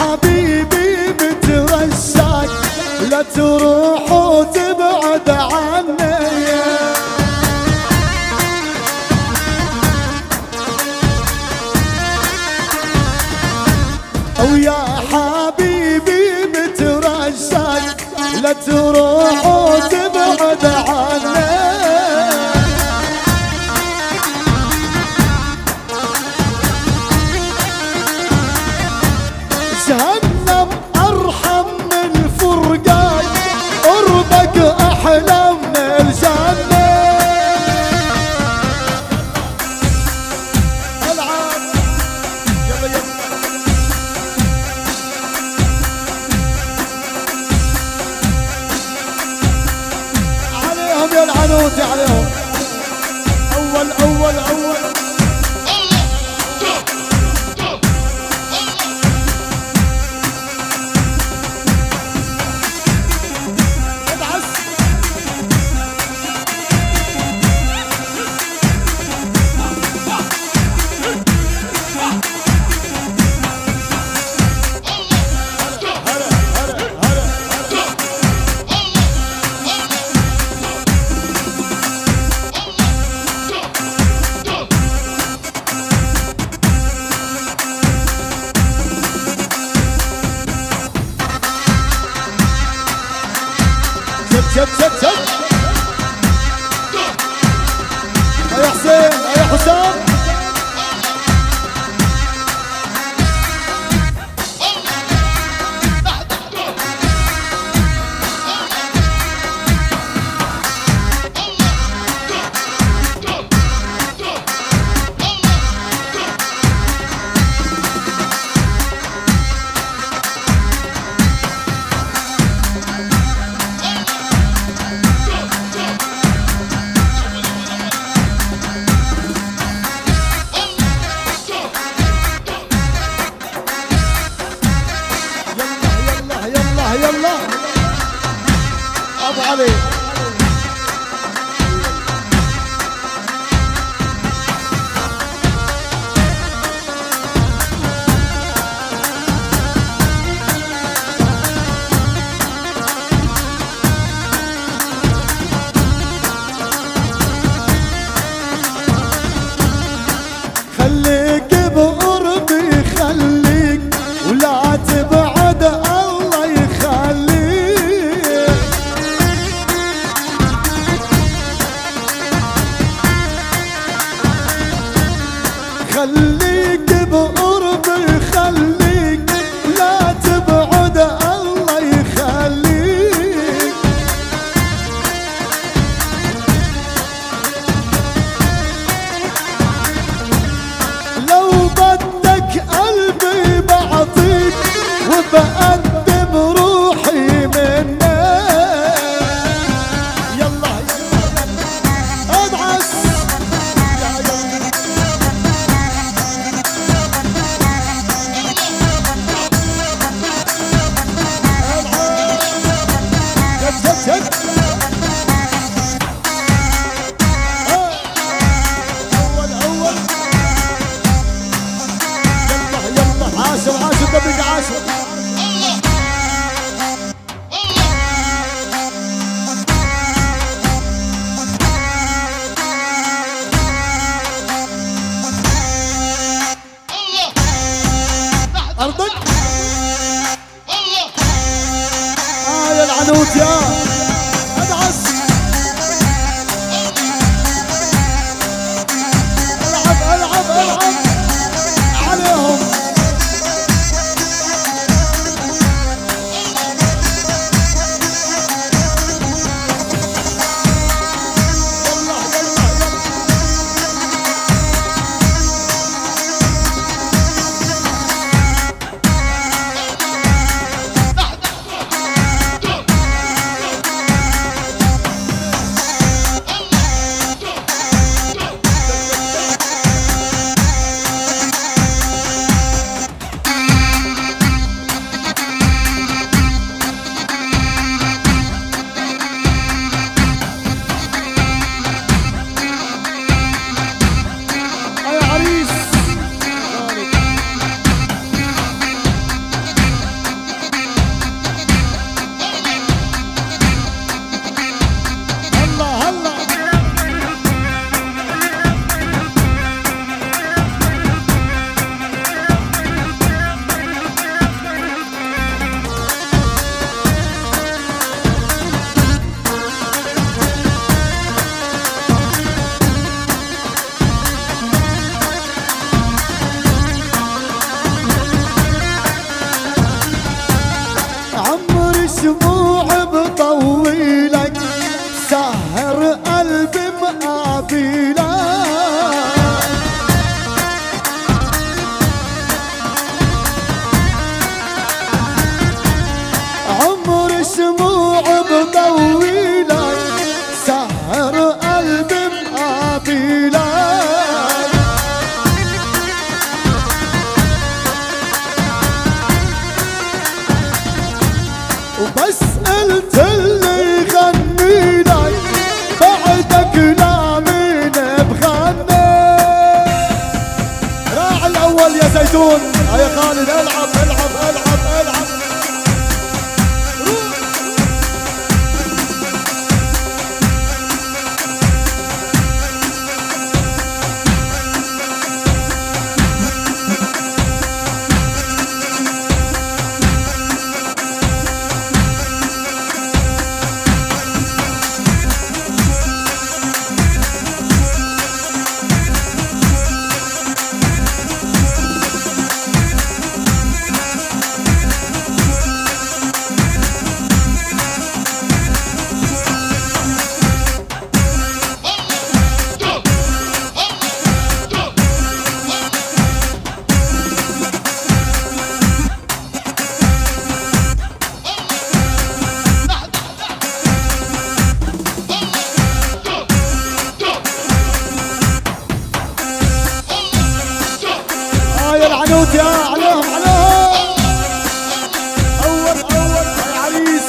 حبيبي مترشق لا تروح وتبعد عني. ويا حبيبي مترشق لا تروح وتبعد عني. جهنم أرحم من فرقان قربك أحلى من يلا عليهم يا العنوتي عليهم. أول أول أول. jump, jump, jump. ابو وبسألت اللي يغني بعدك لا بغني. راعي الأول يا زيتون يا خالد العب يا عليهم عليهم اول أول يا عريس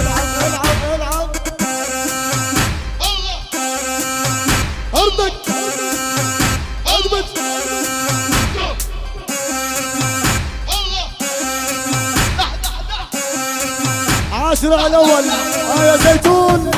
العب العب العب ارضك اثبت عاشر على الأول. ها يا زيتون.